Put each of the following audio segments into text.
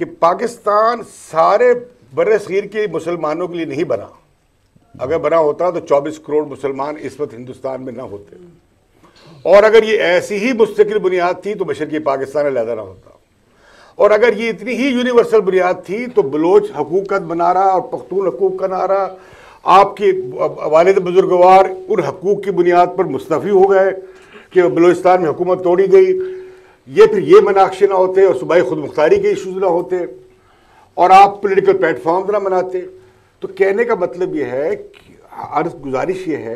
कि पाकिस्तान सारे बर सग़ीर के मुसलमानों के लिए नहीं बना। अगर बना होता तो 24 करोड़ मुसलमान इस वक्त हिंदुस्तान में ना होते। और अगर ये ऐसी ही मुस्तकिल बुनियाद थी तो मशरकी पाकिस्तान अलहदा ना होता। और अगर ये इतनी ही यूनिवर्सल बुनियाद थी तो बलोच हकूकत बना रहा और पख्तून हकूक का नारा। आपके वालद बुजुर्गवार उन हकूक की बुनियाद पर मुस्तफ़ी हो गए कि बलोचिस्तान में हुकूमत तोड़ी गई। ये फिर ये मनाक्षे ना होते और सुबह खुद मुख्तारी के इशूज़ ना होते और आप पोलिटिकल प्लेटफॉर्म ना बनाते तो कहने का मतलब ये है अर्ज़ गुजारिश ये है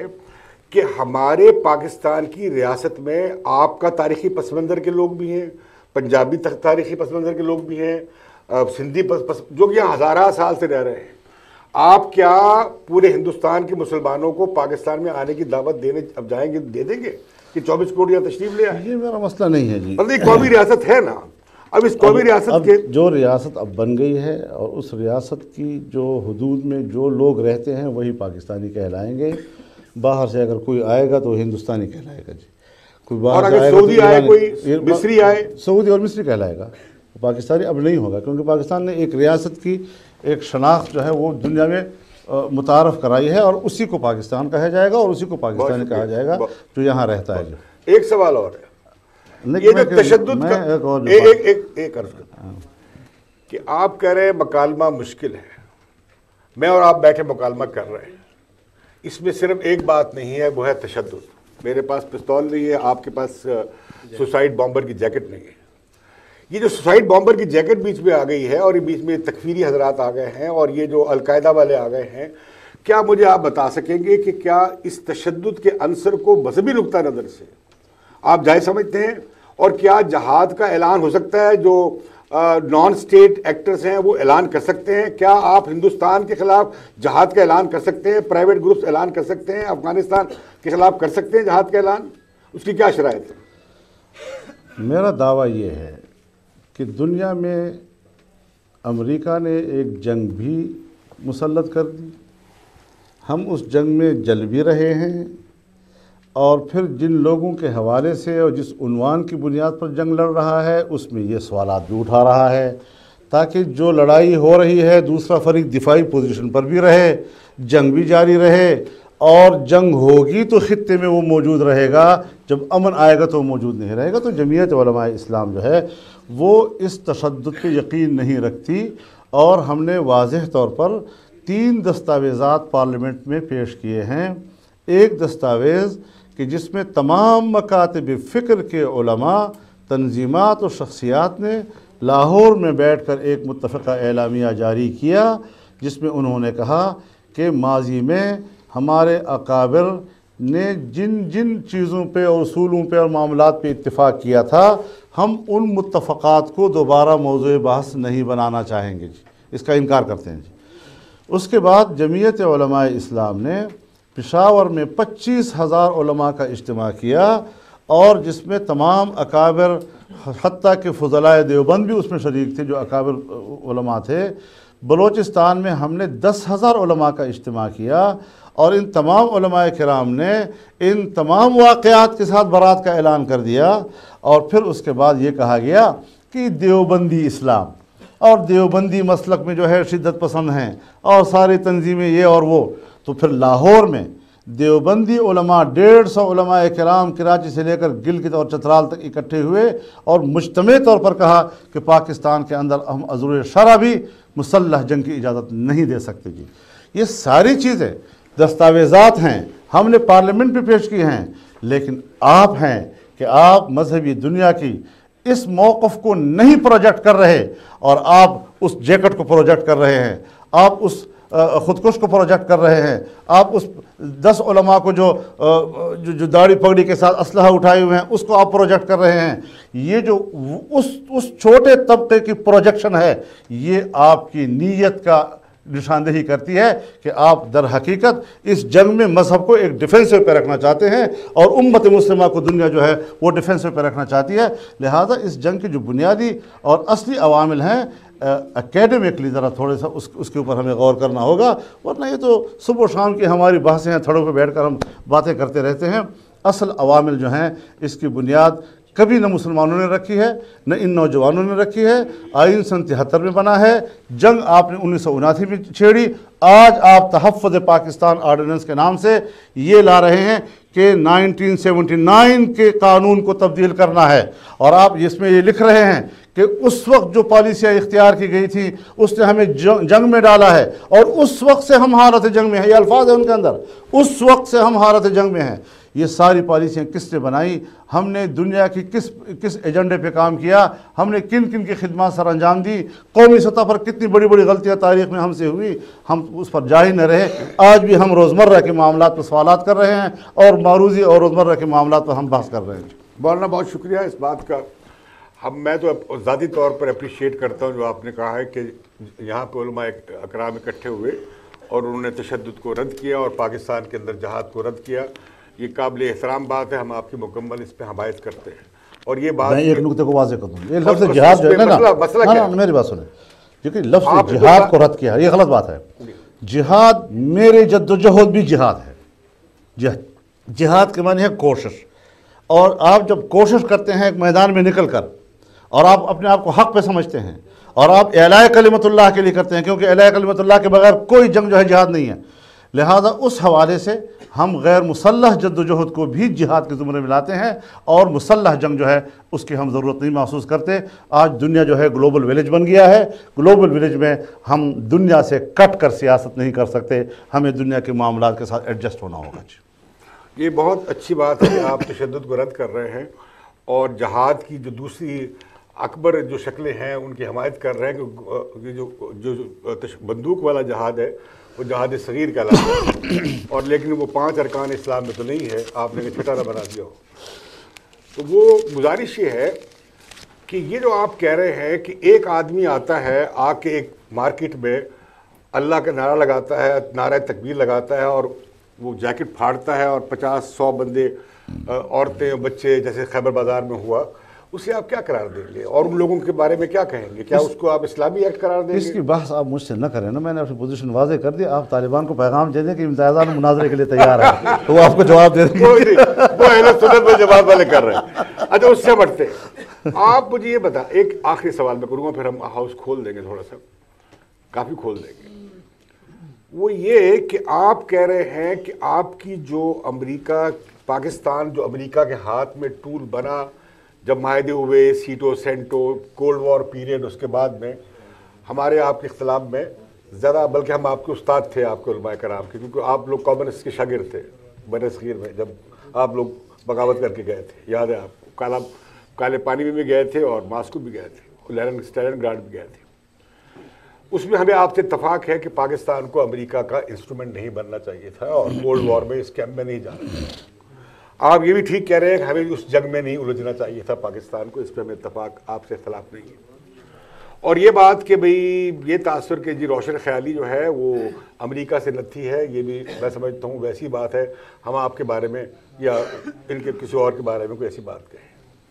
कि हमारे पाकिस्तान की रियासत में आपका तारीखी पस मंज़र के लोग भी हैं पंजाबी तक तारीखी पस मंज़र के लोग भी हैं सिंधी पस, पस जो कि यहाँ हज़ारा साल से रह रहे हैं। आप क्या पूरे हिंदुस्तान के मुसलमानों को पाकिस्तान में आने की दावत देने अब जाएँगे दे देंगे? कि चौबीस करोड़ यहाँ तशरीफ़ ले आए। ये मेरा मसला नहीं है जी। मतलब कौमी रियासत है ना। अब इस कौमी रियासत अब के जो रियासत अब बन गई है और उस रियासत की जो हदूद में जो लोग रहते हैं वही पाकिस्तानी कहलाएँगे। बाहर से अगर कोई आएगा तो हिंदुस्तानी कहलाएगा जी। कोई बाहर अगर तो सऊदी आए कोई, मिस्री आए? सऊदी और मिस्री कहलाएगा। पाकिस्तानी अब नहीं होगा क्योंकि पाकिस्तान ने एक रियासत की एक शनाख्त जो है वो दुनिया में मुतारफ़ कराई है और उसी को पाकिस्तान कहा जाएगा और उसी को पाकिस्तान कहा जाएगा जो यहाँ रहता है जी। एक सवाल और है। ये जो का एक और जो एक एक एक, एक अर्ज़ कि आप कह रहे हैं मकालमा मुश्किल है। मैं और आप बैठे मुकालमा कर रहे हैं। इसमें सिर्फ़ एक बात नहीं है वो है तशद मेरे पास पिस्तौल नहीं है आपके पास सुसाइड बॉम्बर की जैकेट नहीं है। ये जो सुसाइड बॉम्बर की जैकेट बीच में आ गई है और ये बीच में तकफीरी हजरात आ गए हैं और ये जो अलकायदा वाले आ गए हैं, क्या मुझे आप बता सकेंगे कि क्या इस तशद के अंसर को मजहबी नुकता नज़र से आप जायज़ समझते हैं? और क्या जहाद का ऐलान हो सकता है जो नॉन स्टेट एक्टर्स हैं, वो ऐलान कर सकते हैं? क्या आप हिंदुस्तान के खिलाफ जहाद का ऐलान कर सकते हैं? प्राइवेट ग्रुप्स ऐलान कर सकते हैं? अफ़गानिस्तान के खिलाफ कर सकते हैं जहाद का ऐलान? उसकी क्या शराय है? मेरा दावा ये है कि दुनिया में अमेरिका ने एक जंग भी मुसलत कर दी। हम उस जंग में जल भी रहे हैं और फिर जिन लोगों के हवाले से और जिस उनवान की बुनियाद पर जंग लड़ रहा है, उसमें ये सवाल भी उठा रहा है ताकि जो लड़ाई हो रही है, दूसरा फरीक दिफाई पोजीशन पर भी रहे, जंग भी जारी रहे और जंग होगी तो ख़त्े में वो मौजूद रहेगा। जब अमन आएगा तो वो मौजूद नहीं रहेगा। तो जमीयत इस्लाम जो है, वो इस तशद पे यकीन नहीं रखती और हमने वाज तौर पर तीन दस्तावेज़ा पार्लियामेंट में पेश किए हैं। एक दस्तावेज़ कि जिसमें तमाम मकातब फ़िक्र के तनजीमत और शख्सियात ने लाहौर में बैठ कर एक मुतफ़ा एलामिया जारी किया, जिसमें उन्होंने कहा कि माजी में हमारे अकाबिर ने जिन जिन चीज़ों पे और असूलों पे और मामलात पे इत्तेफाक किया था, हम उन मुतफ़ात को दोबारा मौजू बहस नहीं बनाना चाहेंगे जी। इसका इनकार करते हैं जी। उसके बाद जमीयत इस्लाम ने पेशावर में पच्चीस हज़ार का इज्तम किया और जिसमें तमाम अकाबर हती के फ़ज़लाए देवबंद भी उसमें शरीक थे, जो अकाबर थे बलूचिस्तान में हमने दस हज़ार का इज्तम किया और इन तमाम कराम ने इन तमाम वाक़ात के साथ बारात का ऐलान कर दिया और फिर उसके बाद ये कहा गया कि देवबंदी इस्लाम और देवबंदी मसलक में जो है शिद्दत पसंद हैं और सारी तंजीमें ये और वो। तो फिर लाहौर में देवबंदी उलमा, डेढ़ सौ उलमा कराम कराची से लेकर गिलगित और चतराल तक इकट्ठे हुए और मुजतम तौर पर कहा कि पाकिस्तान के अंदर हम अजूर शरा भी मुसल्ह जंग की इजाज़त नहीं दे सकते जी। ये सारी चीज़ें दस्तावेज़ात हैं, हमने पार्लियामेंट में पेश की हैं, लेकिन आप हैं कि आप मजहबी दुनिया की इस मौक़ को नहीं प्रोजेक्ट कर रहे और आप उस जैकेट को प्रोजेक्ट कर रहे हैं, आप उस ख़ुदकुश को प्रोजेक्ट कर रहे हैं। आप उस दस उलमा को जो जो, जो दाढ़ी पगड़ी के साथ असलहा उठाए हुए हैं उसको आप प्रोजेक्ट कर रहे हैं। ये जो उस उस छोटे तबके की प्रोजेक्शन है ये आपकी नीयत का निशानदेही करती है कि आप दर हकीकत इस जंग में मज़हब को एक डिफेंसिव पे रखना चाहते हैं और उम्मत मुस्लिमा को दुनिया जो है वो डिफेंसिव पे रखना चाहती है। लिहाजा इस जंग की जो बुनियादी और असली अवामिल हैं एकेडमिकली ज़रा थोड़े सा उस, उसके ऊपर हमें गौर करना होगा, वरना ये तो सुबह शाम की हमारी बहसें हैं थड़ों पर बैठ कर हम बातें करते रहते हैं। असल अवामिल जो हैं, इसकी बुनियाद कभी न मुसलमानों ने रखी है, न इन नौजवानों ने रखी है। आइन सन तिहत्तर में बना है। जंग आपने उन्नीस सौ उनासी में छेड़ी। आज आप तहफ़ पाकिस्तान आर्डिनेंस के नाम से ये ला रहे हैं कि 1979 के कानून को तब्दील करना है। और आप इसमें ये लिख रहे हैं कि उस वक्त जो पॉलिसियाँ इख्तियार की गई थी, उसने हमें जंग में डाला है। और उस वक्त से हम हालत जंग में हैं। ये अल्फाज है उनके अंदर। उस वक्त से हम हालत जंग में हैं। ये सारी पॉलिसियाँ किसने बनाई? हमने दुनिया की किस किस एजेंडे पे काम किया? हमने किन किन की खिदमत सर अंजाम दी? कौमी सतह पर कितनी बड़ी बड़ी गलतियाँ तारीख में हमसे हुई? हम उस पर जा ही न रहे। आज भी हम रोज़मर्रा के मामला पर सवाल कर रहे हैं और मारूजी और रोज़मर्रा के मामला पर हम बहस कर रहे हैं। मौलाना, बहुत शुक्रिया इस बात का। हम मैं तो ज़ाती तौर पर अप्रिशिएट करता हूँ जो आपने कहा है कि यहाँ पर अकराम इकट्ठे हुए और उन्होंने तशद को रद्द किया और पाकिस्तान के अंदर जहाद को रद्द किया। ये काबिल एहतराम बात है हम आपकी मुकम्मल इस पर हमायत करते हैं। और ये बात मैं एक नुकते को वाजे कर दूँ ये लफ्ज़ जिहाद जो है ना ना ना मेरी बात सुने। क्योंकि लफ्ज़ जिहाद को रद्द किया ये गलत बात है। जिहाद मेरे जद्दोजहद भी जिहाद है। जिहाद के मानी है कोशिश। और आप जब कोशिश करते हैं एक मैदान में निकल कर और आप अपने आप को हक पे समझते हैं। और आप एलाय कलीमतुल्लाह के लिए करते हैं, क्योंकि एलाय कलीमतुल्लाह के बगैर कोई जंग जो है जिहाद नहीं है। लिहाजा उस हवाले से हम गैर मुसल्ह जद्दोजहद को भी जिहाद के ज़ुमरे में लाते हैं, और मुसल्ह जंग जो है, उसकी हम ज़रूरत नहीं महसूस करते। आज दुनिया जो है ग्लोबल विलेज बन गया है। ग्लोबल विलेज में हम दुनिया से कट कर सियासत नहीं कर सकते। हमें दुनिया के मामला के साथ एडजस्ट होना होगा, जी। ये बहुत अच्छी बात है आप तशद को रद्द कर रहे हैं, और जहाद की जो दूसरी अकबर जो शक्लें हैं उनकी हमायत कर रहे हैं कि जो जो, जो बंदूक वाला जहाद है वो जहाद सग़ीर का है और लेकिन वो पाँच अरकान इस्लाम में तो नहीं है आपने छठा बना दिया हो। तो वो गुजारिश ये है कि ये जो आप कह रहे हैं कि एक आदमी आता है आके एक मार्केट में अल्लाह का नारा लगाता है नारा तकबीर लगाता है और वो जैकेट फाड़ता है और पचास सौ बंदे औरतें बच्चे जैसे खैबर बाज़ार में हुआ उसे आप क्या करार देंगे? और उन लोगों के बारे में क्या कहेंगे? क्या उसको आप इस्लामी एक्ट करार देंगे? इसकी बहस आप मुझसे न करें ना मैंने अपनी पोजीशन वाजे कर दी। आप तालिबान को पैगाम दे दें कि इम्तियाजा मुनाजरे के लिए तैयार है। तो वो आपको जवाब दे देंगे। वो जवाब वाले कर रहे हैं। अच्छा उससे बढ़ते आप मुझे ये बता एक आखिरी सवाल मैं करूँगा फिर हम हाउस खोल देंगे थोड़ा सा। काफ़ी खोल देंगे। वो ये कि आप कह रहे हैं कि आपकी जो अमेरिका पाकिस्तान जो अमेरिका के हाथ में टूल बना जब माहदे हुए SEATO CENTO cold war period उसके बाद में, हमारे आपके इख्तलाफ में ज़्यादा, बल्कि हम आपके उस्ताद थे, आपके कराम के, क्योंकि आप लोग कॉमनिस्ट के शागिर थे बर सग़ीर में, जब आप लोग बगावत करके गए थे, याद है आपको काला, काले पानी में भी गए थे और मास्को भी गए थे लैरन स्टैलन ग्रांड भी गए थे। उसमें हमें आपसे इतफाक़ है कि पाकिस्तान को अमेरिका का इंस्ट्रूमेंट नहीं बनना चाहिए था और कोल्ड वॉर में इस कैम्प में नहीं जाना आप ये भी ठीक कह रहे हैं हमें उस जंग में नहीं उलझना चाहिए था पाकिस्तान को, इस पर हमें इतफाक आपसे इख्तलाफ नहीं है। और ये बात कि भाई, ये तासर के जी रोशन ख्याली जो है, वो अमेरिका से नथी है, ये भी मैं समझता हूँ, वैसी बात है। हम आपके बारे में या इनके किसी और के बारे में कोई ऐसी बात कहें।